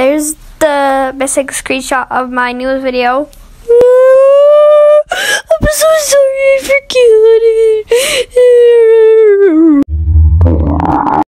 there's the basic screenshot of my newest video.